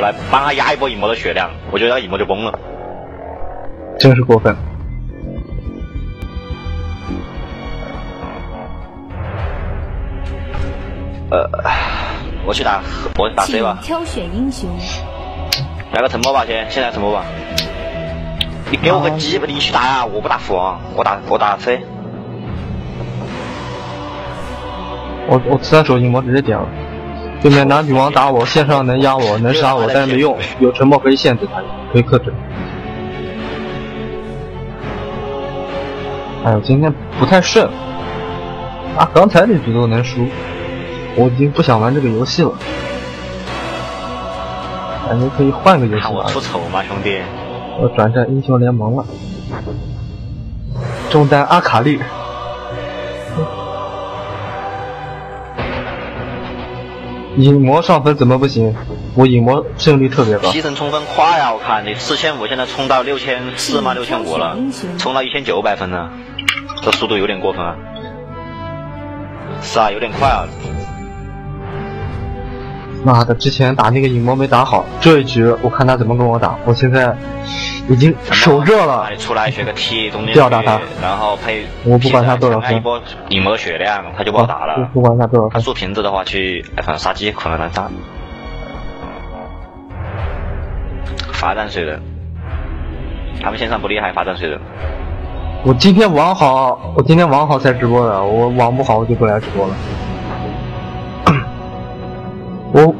来帮他压一波影魔的血量，我觉得影魔就崩了。真是过分。呃，我去打，我打 C 吧。挑选英雄。来个沉默吧，先，先来沉默吧。你给我个鸡巴，你去打呀！我不打斧王，我打我打 C。我我三手影魔直接点了。对面拿女王打我，线上能压我，能杀我，但是没用，有沉默可以限制他，可以克制。哎呦，今天不太顺啊！刚才那局都能输，我已经不想玩这个游戏了，感觉可以换个游戏看我出丑吗，兄弟？我转战英雄联盟了，中单阿卡丽。影魔上分怎么不行？我影魔胜率特别高。牺牲冲分快啊！我看你四千五，现在冲到六千四吗？六千五了，冲到一千九百分了，这速度有点过分啊！是啊，有点快啊！妈的，之前打那个影魔没打好，这一局我看他怎么跟我打，我现在已经手热了。出来学个 T 中间 吊打他，然后配我不管他多少分，一波影魔血量，他就不好打了。不管他多少分，他竖瓶子的话去反正杀鸡可能能杀。罚站水人，他们线上不厉害，罚站水人。我今天网好，我今天网好才直播的，我网不好我就不来直播了。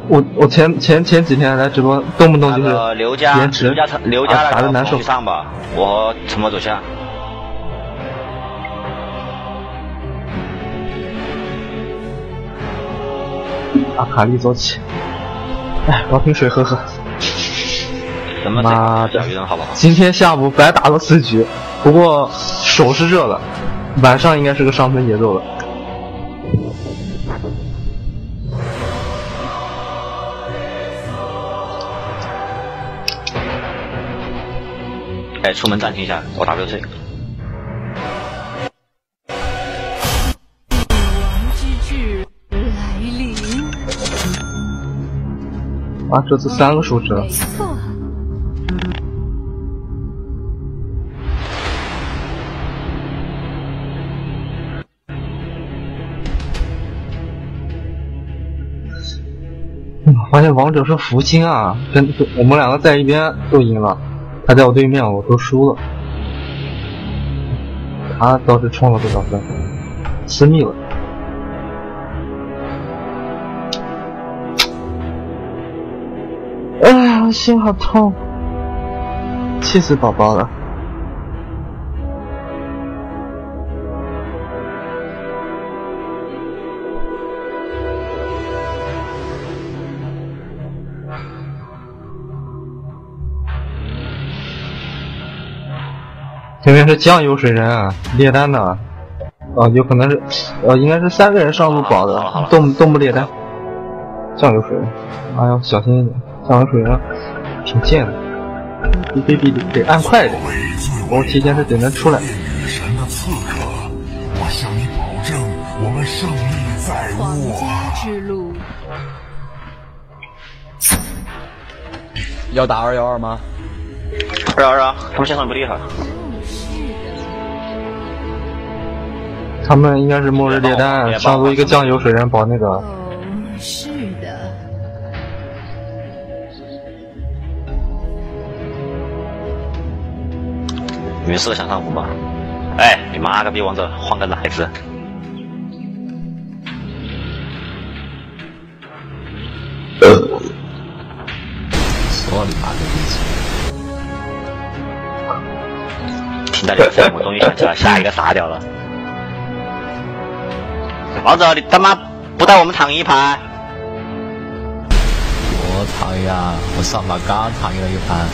我我我前前前几天来直播，动不动就是刘家延迟，刘家刘家打的难受。上吧，我和沉默走下。阿卡丽走起，哎，找瓶水喝喝。妈的，今天下午白打了四局，不过手是热的，晚上应该是个上分节奏了。哎，出门暂停一下，我 WC。王之治来临。啊，这次三个数值了。没错。发现王者是福星啊，跟我们两个在一边都赢了。他在我对面，我都输了。他倒是冲了多少分？私密了。哎呀，心好痛，气死宝宝了。对面是酱油水人啊，猎单的，啊，有可能是，呃，应该是三个人上路保的，动动不猎单，酱油水人，哎呦，小心一点，酱油水人挺贱的，比比比得按快点，我提前是得能出来。神的刺客，我向你保证，我们胜利在握。之路。要打二幺二吗？二幺二啊，他们线上不厉害。他们应该是末日猎单，上路一个酱油水人保那个。哦，是的。女士想上五吗？哎，你妈个逼王者，换个奶子。说你妈个逼！听到这个声，我终于想起来下一个杀掉了。王者，你他妈不带我们躺一盘？我躺呀！我上把刚躺了一盘。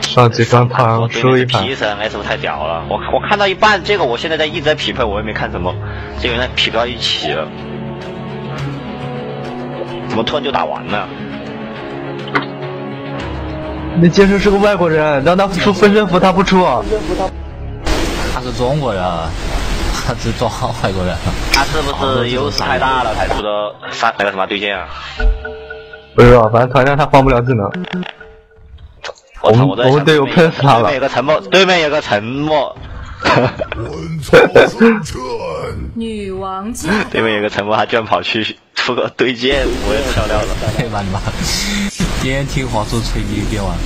上局刚躺输一盘。皮神 S 太屌了！我我看到一半，这个我现在在一直在匹配，我也没看什么，这原来匹配到一起了，怎么突然就打完了？那剑圣是个外国人，让他出分身符他不出。他是中国人。他只装外国人，他是不是优势太大了才出的三那个什么对线啊？不知道，反正团战他换不了技能。我操！我在我们队友喷死他了对面有个沉默，对面有个沉默。女王驾 对面有个沉默，他居然跑去出个对剑，我也笑掉 了。太完了，边听黄叔吹逼边玩。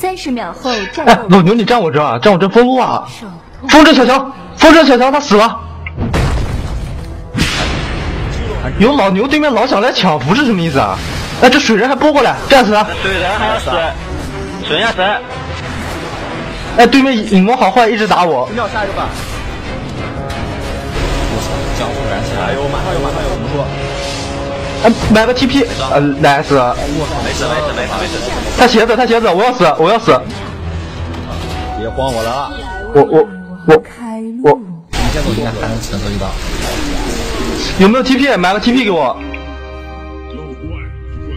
三十秒后战哎，老牛，你站我这啊，站我这封路啊！风筝小乔，风筝小乔他死了。有老牛对面老想来抢符是什么意思啊？哎，这水人还拨过来，战死他！水人还要死，水人要死，哎，对面影魔好坏一直打我。秒下一个吧。我操，江湖燃起来哎！呦，马上有，马上有，怎么说？哎，买个 TP，呃，nice。没事没事没事没事。他鞋子，他鞋子，我要死，我要死，别慌我了啊！我我我开我路，你先走，应该还能承受一刀。有没有 TP？买个 TP 给我。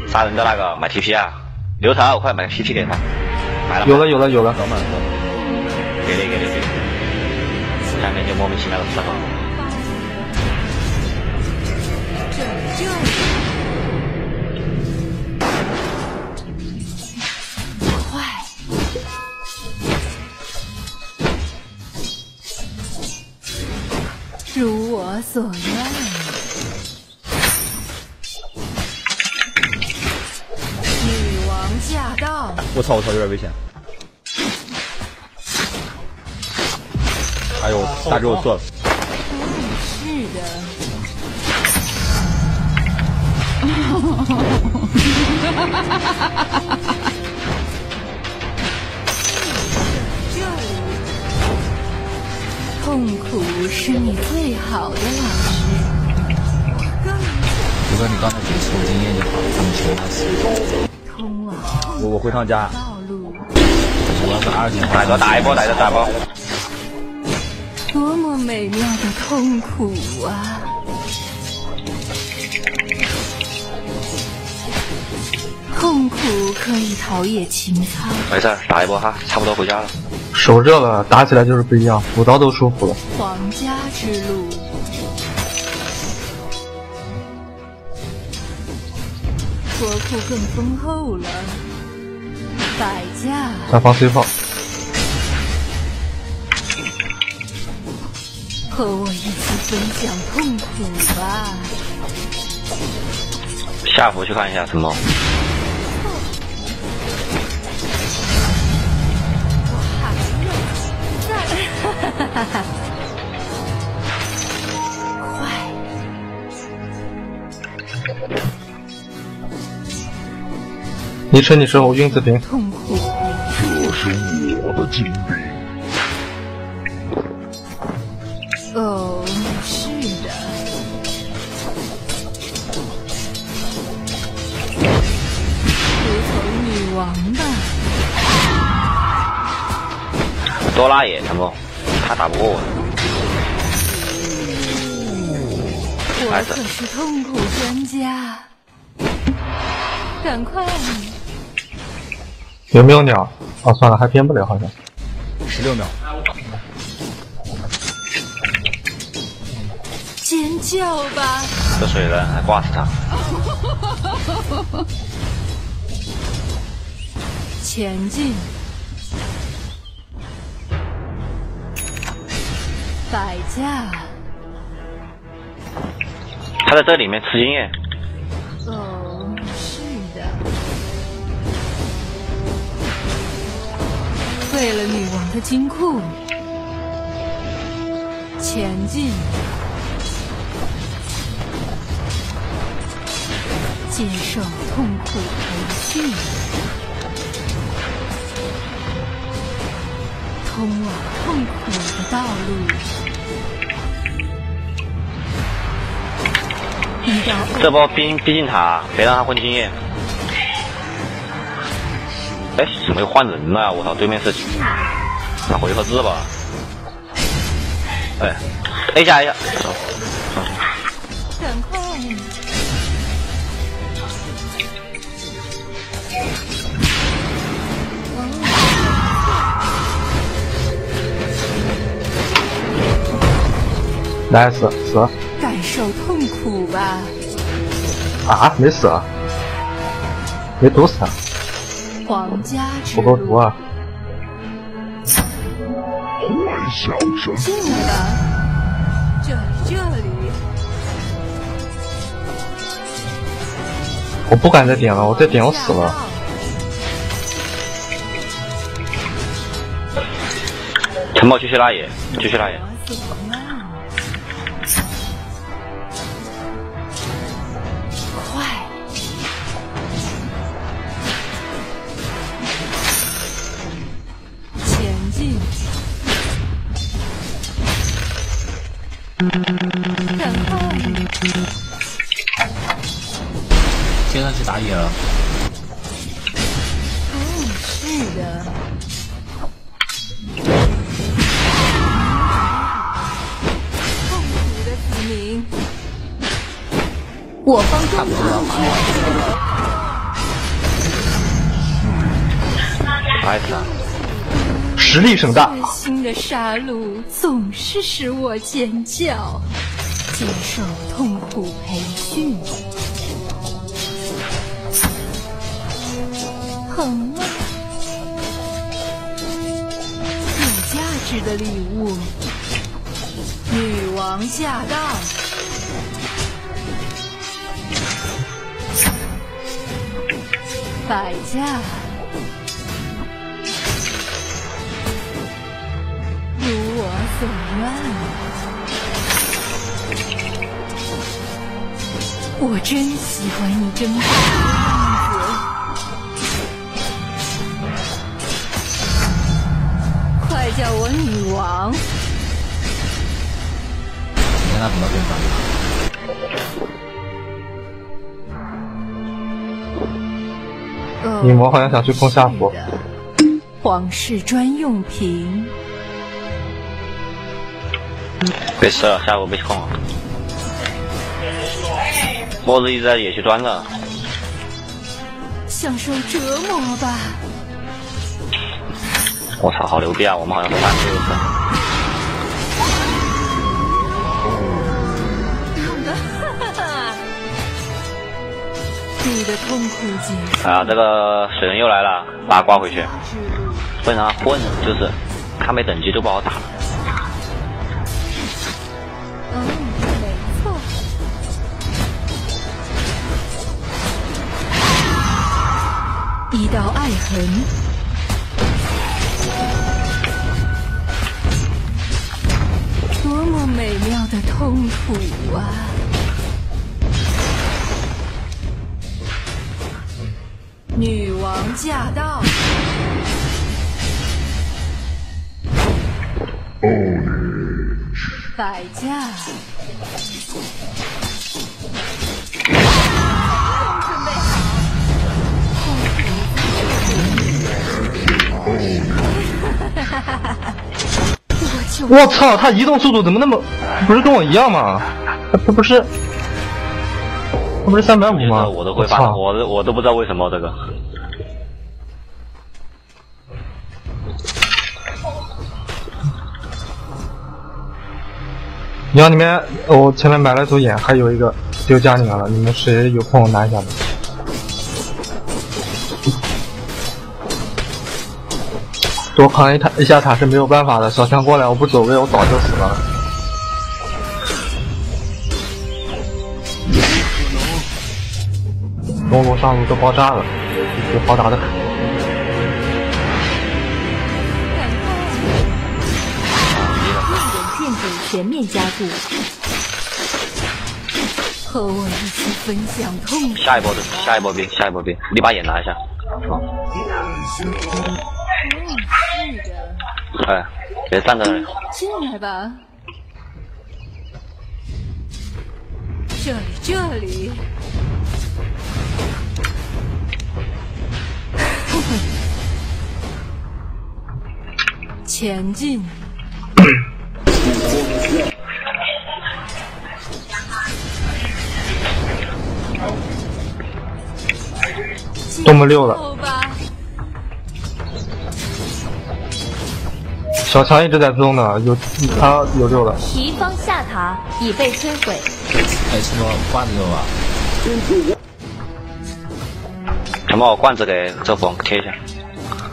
杀人的那个买 TP 啊，刘潮，快买个 TP 给他。买了。有了有了有了。给力给力给力。下面就莫名其妙的死了。如我所愿。女王驾到，我操我操，有点危险。哎呦，大哥我错了。痛苦是你最好的老师。如果你刚才只抽经验就好，他们全打死。通往我我回趟家。我要是二进来个大一波，来个大波。多么美妙的痛苦啊！痛苦可以陶冶情操。没事，打一波哈，差不多回家了。手热了，打起来就是不一样，补刀都舒服了。皇家之路，国库更丰厚了。百家他放 C 炮，和我一起分享痛苦吧。下服去看一下什么？快，你吃你吃，我晕死平。痛苦这是我的金币，哦，是的。服从女王吧，多拉野沉默，他打不过我。我可是痛苦专家。赶快，有没有鸟？哦，算了，还编不了，好像。十六秒。尖叫吧！这水了还挂死他。前进，摆架。他在这里面吃经验，哦，是的。为了女王的金库，前进，接受痛苦培训，通往痛苦的道路。这波逼逼近塔，别让他混经验。哎，怎么又换人了？我操，对面是打回合制吧？哎，A 加 A 加，来死死了，感受痛苦吧。啊，没死啊，没毒死啊，皇家之不够毒，啊！幻想着进来吧。这，这里，我不敢再点了，我再点我死了。城堡继续拉野，继续拉野。哪一次啊？实力盛大，新的杀戮总是使我尖叫，接受痛苦培训。疼吗？有价值的礼物，女王驾到。摆架。如我所愿。我真喜欢你挣扎的样子。快叫我女王！你看他怎么跟上？哦女魔好像想去碰夏普是的皇室专用瓶，别吃了，下午被控了。末日一直在野区端着，享受折磨吧。我操，好牛逼啊！我们好像是三个人。你的痛苦结束啊，这个水人又来了，把他挂回去，之路。不然他混就是他没等级就不好打了。道爱痕，多么美妙的痛苦啊！女王驾到，摆架。我操，他移动速度怎么那么，不是跟我一样吗？他他不是，他不是三百五吗？我都会发，我都我都不知道为什么这个。你看里面，我前面买了一组眼，还有一个丢家里面了，你们谁有空拿一下吧。多扛一塔一下塔是没有办法的，小强过来我不走位我早就死了。中路上路都爆炸了，有好打的。赶快！建筑全面加固，和我一起分享痛苦。下一波的，下一波兵，下一波兵，你把眼拿一下。嗯，哎，别站在那里。进来吧。这里，这里。前进。多么溜了，小强一直在中呢，有他有六了。敌方下塔已被摧毁，哎，什么罐子有啊？什么罐子给这风贴一下。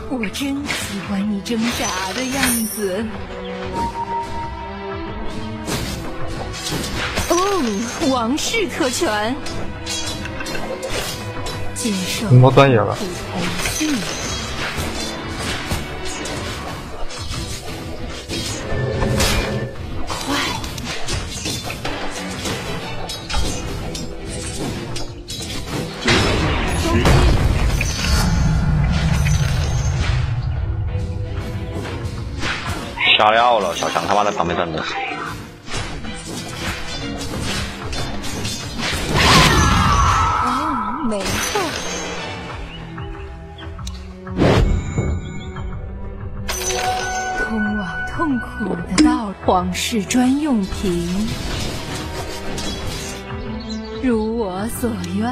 我真喜欢你挣扎的样子。哦，王室特权，接受你莫钻野了。培训。瞎料了，小强他妈在旁边站着。哦，没错。通往痛苦的道，皇室专用瓶，如我所愿。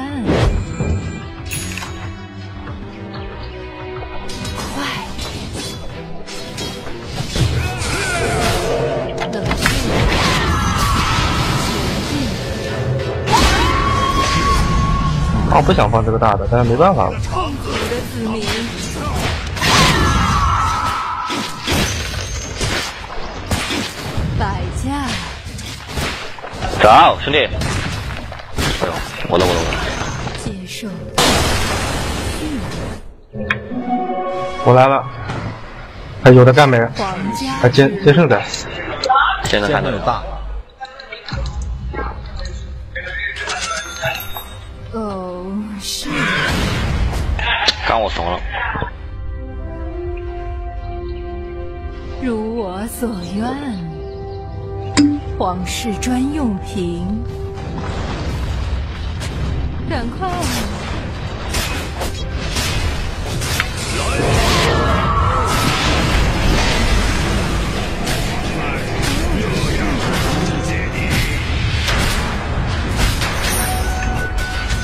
啊，不想放这个大的，但是没办法了。痛苦的子民。摆架，走，兄弟。哎呦，我的我的我的。接受我来了，还有的干没？还接接圣在。现在看到见有大，刚我怂了。如我所愿。皇室专用瓶，赶快！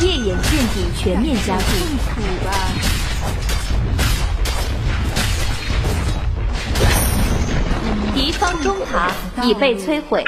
夜眼陷阱全面加注，痛苦吧！敌方中塔已被摧毁。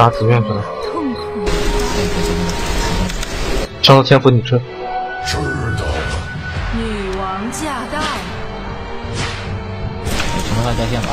我打紫苑去了，上了千伏你吃。知道了。女王驾到，对，从头上加线吧。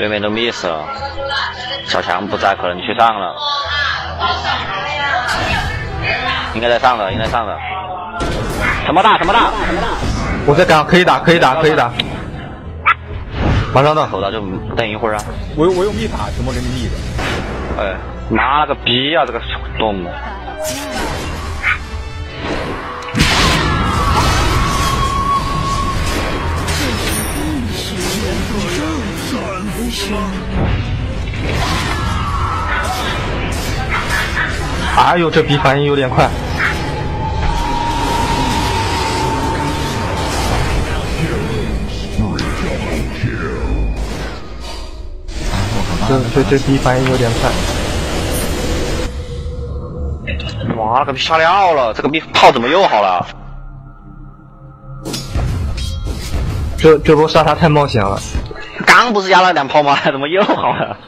对面都 miss 了，小强不在，可能去上了。应该在上的，应该上的。什么大什么大？我在赶，可以打，可以打，可以打。马上到，口罩就等一会儿啊！我有我用密法，怎么给你密的？哎，妈了个逼啊！这个动物。哎呦，这逼反应有点快。这这这逼反应有点快。妈了个逼，瞎料了！这个逼炮怎么又好了？这这波杀他太冒险了。刚不是压了两炮吗？怎么又好了？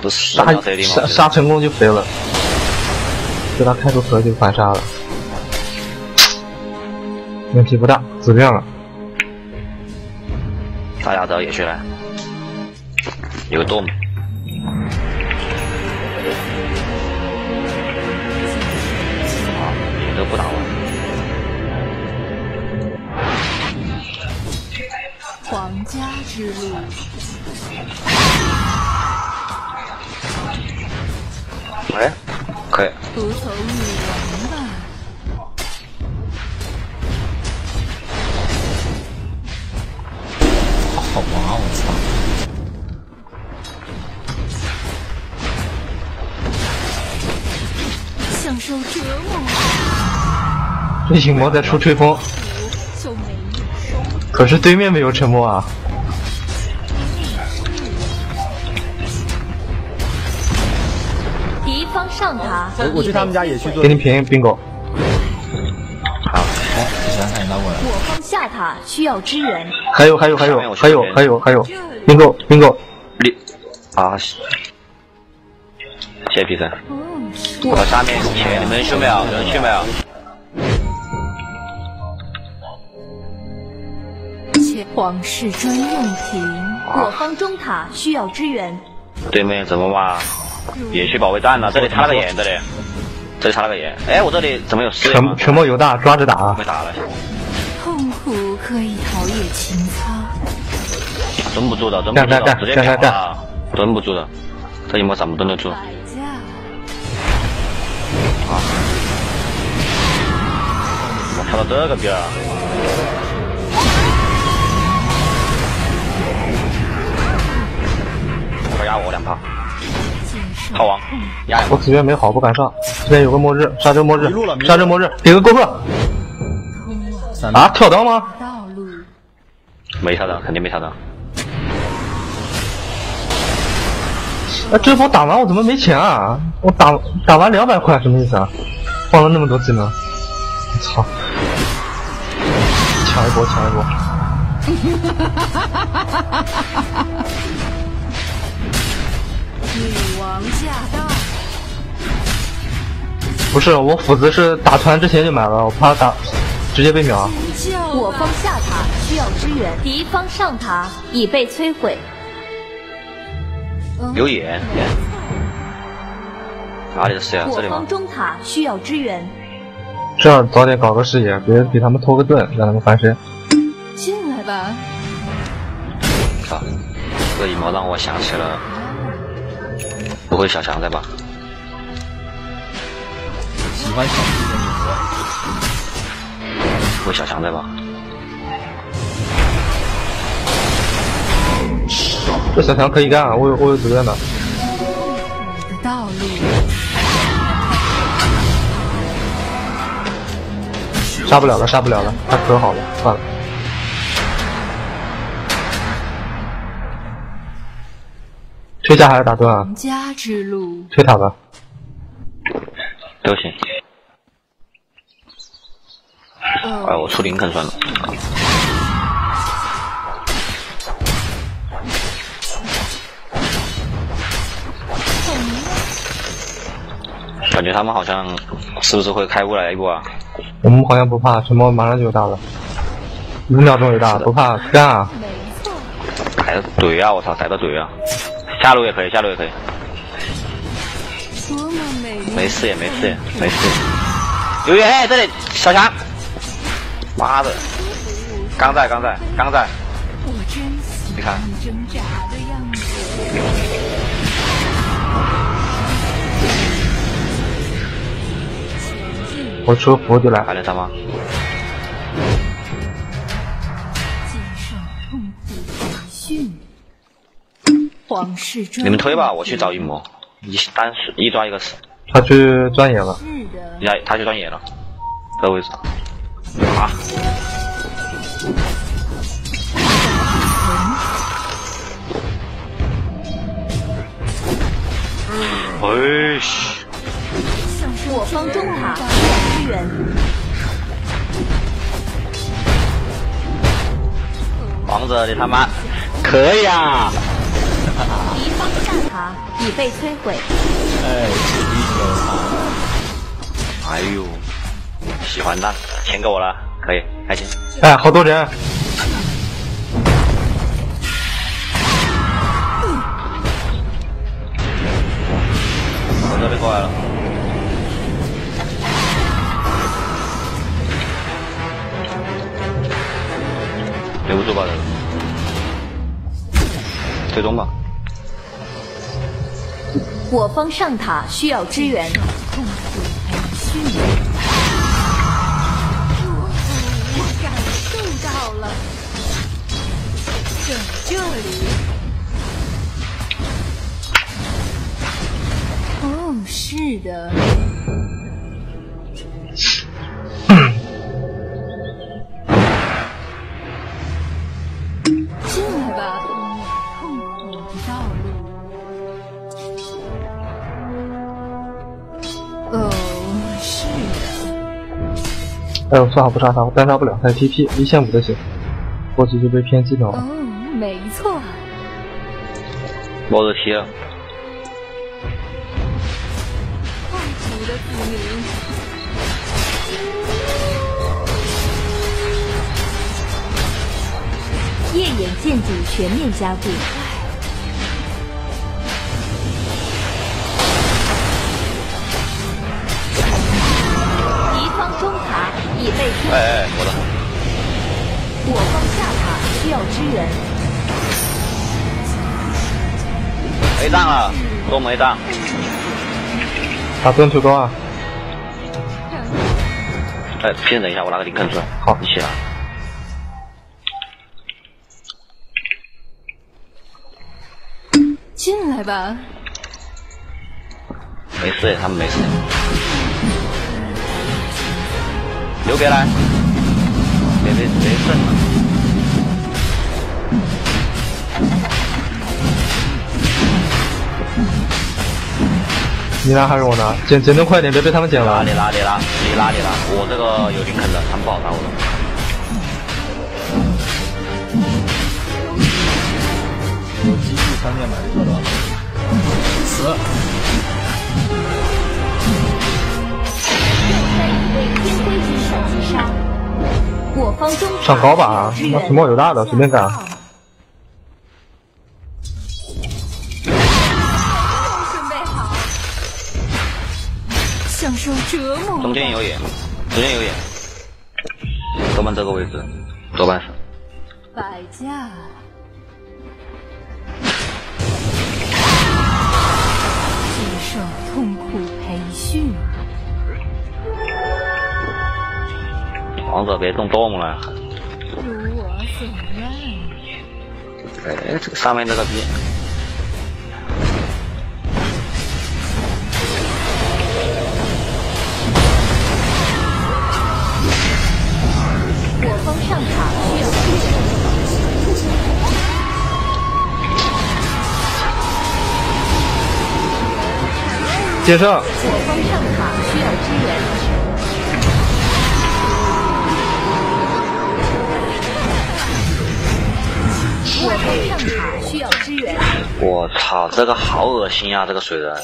不是杀杀杀成功就飞了，给他开出河就反杀了，问题不大，自愿了。大家找野区来，有个洞。啊，都不打了。家之路。喂，可以。服从女王吧。好忙，我操！享受折磨，这影魔在出吹风，可是对面没有沉默啊。敌方上塔我我去他们家也去做给你平 bingo，好，哎，之前看你打过来，我方下塔需要支援，还有还有还有还有还有还有 bingo bingo，你啊，谢谢皮森。哦，我下面前你们去没有？你们去没有？皇室专用瓶。我方中塔需要支援，对面怎么嘛？野区保卫战了，这里插了个眼，这里，这里插了个眼。哎，我这里怎么有四眼吗沉？沉默犹大，抓着打没。打了，痛苦可以陶冶情操，蹲不住的，蹲不住的，直接干蹲不住的。这一波怎么蹲得住？摆架。我跳到这个边儿。压我两炮，炮王压我资源没好，不敢上。这边有个末日，沙洲末日迷路了迷，路了沙洲末日，给个过客啊！跳刀吗？道路，没杀到，肯定没杀到。那这波打完我怎么没钱啊？我打打完两百块，什么意思啊？放了那么多技能，我操！抢一波，抢一波！女王驾到，不是，我斧子是打团之前就买了，我怕打直接被秒。我方下塔需要支援，敌方上塔已被摧毁，有眼，哪里的视野？这里吗我方？中塔需要支援，这样早点搞个视野，别给他们偷个盾，让他们翻身。进来吧。靠！这一幕让我想起了，不会小强在吧？喜欢小强的女不会小强在吧？这小强可以干啊，我有我有子弹的。我的道路，杀不了了，杀不了了，他可好了，算了。推家还是打盾啊？家之路，推塔吧。都行。哎，我出林肯算了。感觉他们好像是不是会开过来一波啊？我们好像不怕，熊猫马上就有大了，五秒钟有大，不怕，干啊！没错，逮的怼啊！我操，逮的怼啊！下路也可以，下路也可以！没事也没事也没事。有远，哎，这里小强，妈的，刚在刚在刚在，你看你挣扎的样子。我出服就来，还能杀吗？皇室专你们推吧，我去找一魔，一单死一抓一个死，他去钻野了。是的，人家他去钻野了，这位。置。啊！哎西，我方中塔支援，王者你他妈。可以啊！敌方下塔已被摧毁，哎，死一个哎呦，喜欢的，钱给我了，可以，开心。哎，好多人，我这里过来了。留不住吧这个。最终吧。我方上塔需要支援。痛苦培训。我感受到了，在这里。哦，是的。哎呦，算了，不杀他，我单杀不了，他 TP 一千五就行，过去就被偏技能了。哦，没错。我的天！的子民。夜眼剑戟全面加固。哎哎，我的。我方下塔需要支援。没弹了，多么 A 档。打盾推高啊！哎，先等一下，我拿个林肯出来。好你起来。进来吧，没事，他们没事。留别来，别别别剩了。你拿还是我拿？捡捡的快点，别被他们捡了拉里。拉你拉，你拉你拉，我这个有林肯的，他们不好打我的。上高吧，那提莫有大的，随便干。准备好，享受折磨。中间有眼，中间有眼，左半这个位置，左半是。摆架。王者别动动了。如我所愿。哎，这个上面这个逼，我方上塔需要支援。接胜，我方上塔需要我方上塔需要支援。我操，这个好恶心啊！这个水人，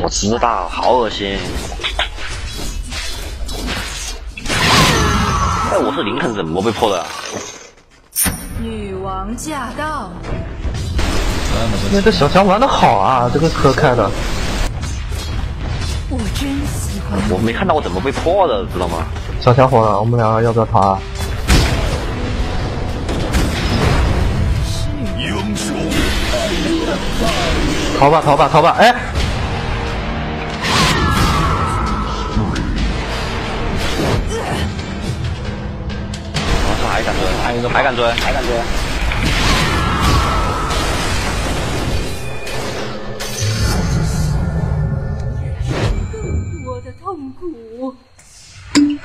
我知道，好恶心。哎，我是林肯怎么被破的？女王驾到，那这小强玩的好啊，这个车开的。我真我没看到我怎么被破的，知道吗？小强火了，我们两个要不要逃啊？英雄逃吧，逃吧，逃吧！哎，我操，还敢追，还敢追，还敢追！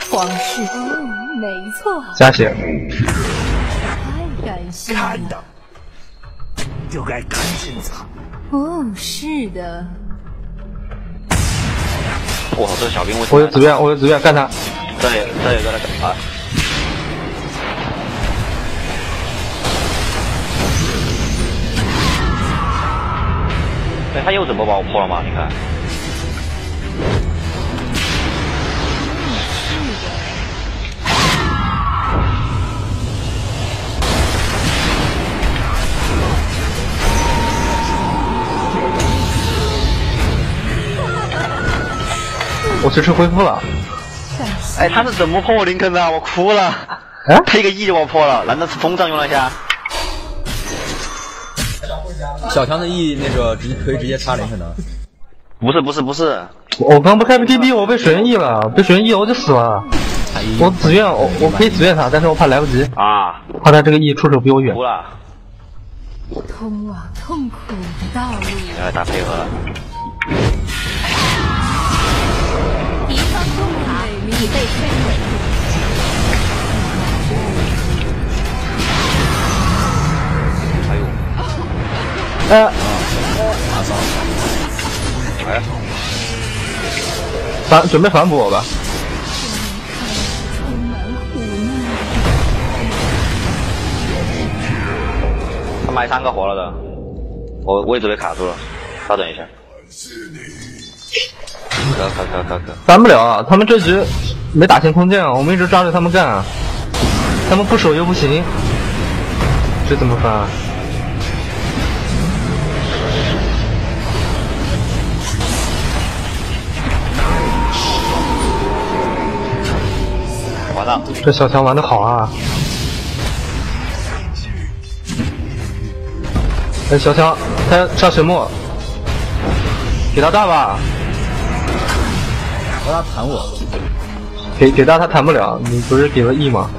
皇室，哦，没错，加血，太感谢看了。到就该赶紧藏。哦，是的，我操，这小兵为什么？我有紫苑，我有紫苑，干他！这里这有一个那个啊，对，他又怎么把我破了吗？你看，我随时恢复了，哎，他是怎么破我林肯的？我哭了。哎，他一个 E 就把我破了，难道是风杖用了一下？小强的 E 那个直接可以直接插林肯的。不是不是不是，我刚不开 PTB，我被水人 E 了，被水人 E 我就死了。我自愿，我我可以自愿他，但是我怕来不及，啊，怕他这个 E 出手比我远通往痛苦的道路。要打配合了。已被摧毁。哎呦，呃，哎，反准备反补我吧。他埋三个活了的，我位置被卡住了，稍等一下。可可可可可，反不了啊，他们这局没打清空间啊，我们一直抓着他们干，啊他们不守又不行，这怎么翻啊？完了，这小强玩的好啊！哎，小强，他上水墨，给他大吧，让他弹我，给给大他弹不了，你不是给了 E 吗？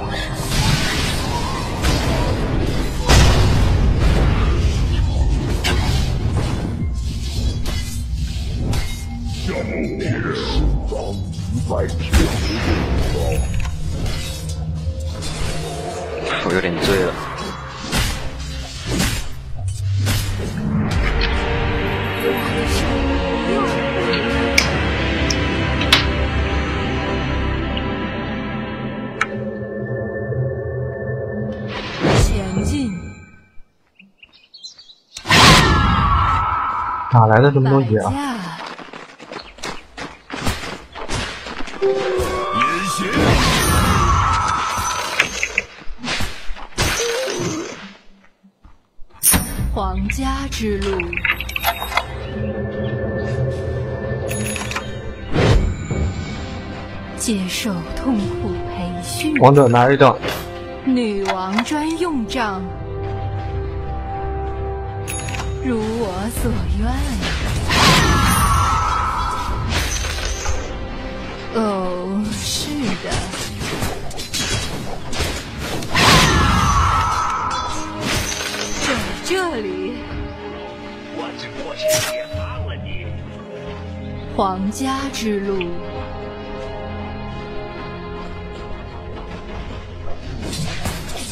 我有点醉了。哪来的这么多野啊？皇家之路，接受痛苦培训，王者拿一张，女王专用杖，如我所愿。哦，是的。在这里，皇家之路，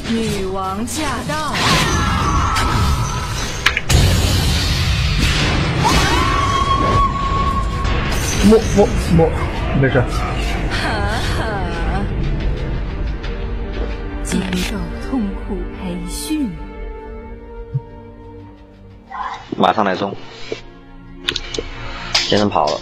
女王驾到。摸摸摸，没事。哈哈，接受痛苦培训，马上来送，先生跑了。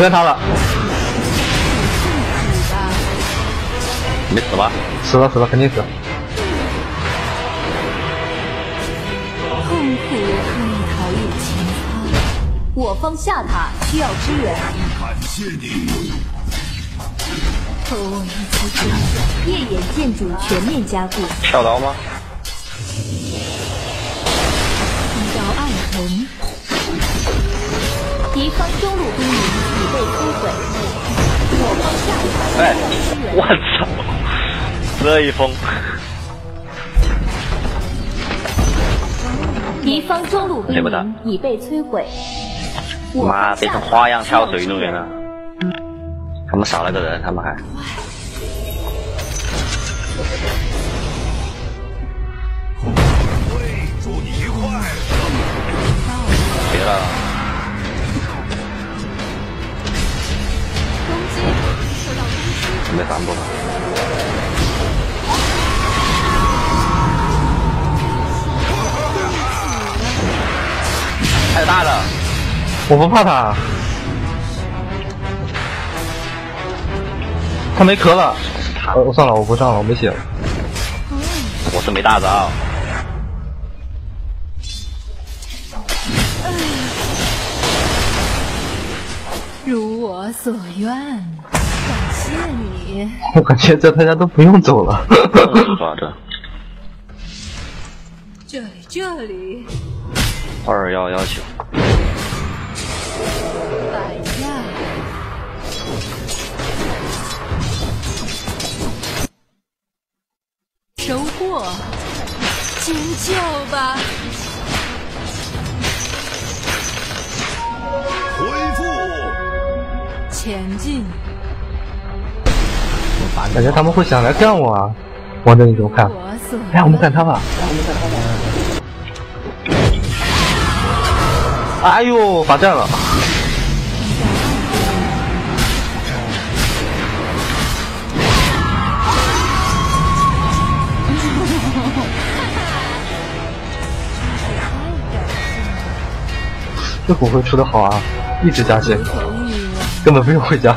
支援他了，没死吧？死了死了，肯定死。痛苦可以逃逸前方。我方下塔需要支援，感谢你，和我一起成长。夜眼建筑全面加固，跳刀吗？一刀暗红，敌方中路兵哎，我操！这一封，敌方中路兵营已被摧毁。妈，变成花样跳水运动员了。他们少了个人，他们还。祝你愉快。别了。准备反驳了。太大了。我不怕他。他没壳了。我算了，我不上了，我没血了。我是没大招。如我所愿。我感觉在他家都不用走了。抓着。这里，这里。二幺幺九。摆架。收获，尖叫吧！恢复，前进。感觉他们会想来干我啊！王者你怎么看？哎，我们干他吧！哎呦，罚站了！这骨灰出的好啊，一直加血，根本不用回家。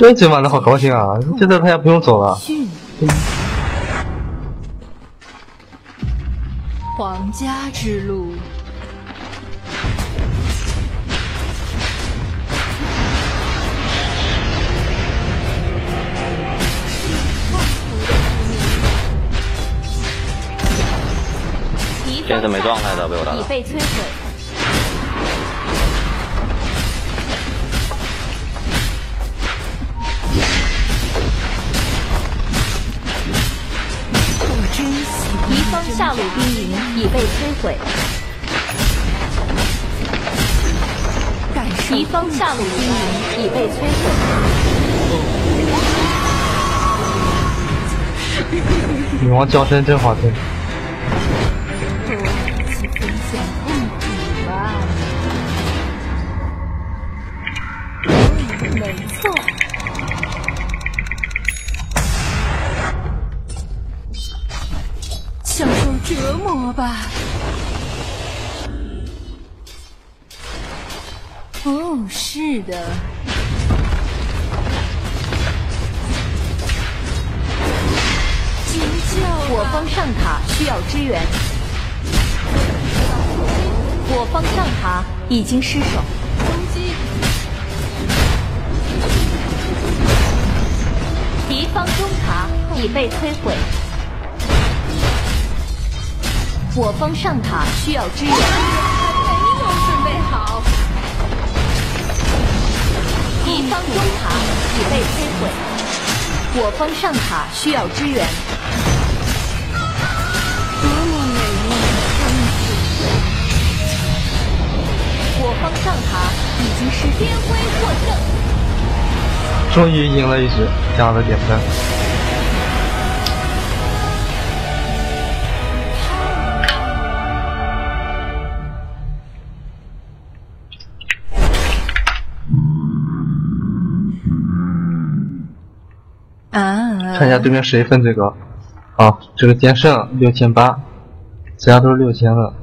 这今晚的好高兴啊！现在他也不用走了。皇家之路。现在没状态的被我打已被摧毁。下路兵营已被摧毁。敌方下路兵营已被摧毁。女王叫声真好听。方上塔需要支援。我方上塔已经失守。攻击！敌方中塔已被摧毁。我方上塔需要支援。还没有准备好。敌方中塔已被摧毁。我方上塔需要支援。方上塔已经失天辉获胜。终于赢了一局，加了点分。啊！看一下对面谁分最高。好，这个剑圣六千八，其他都是六千的。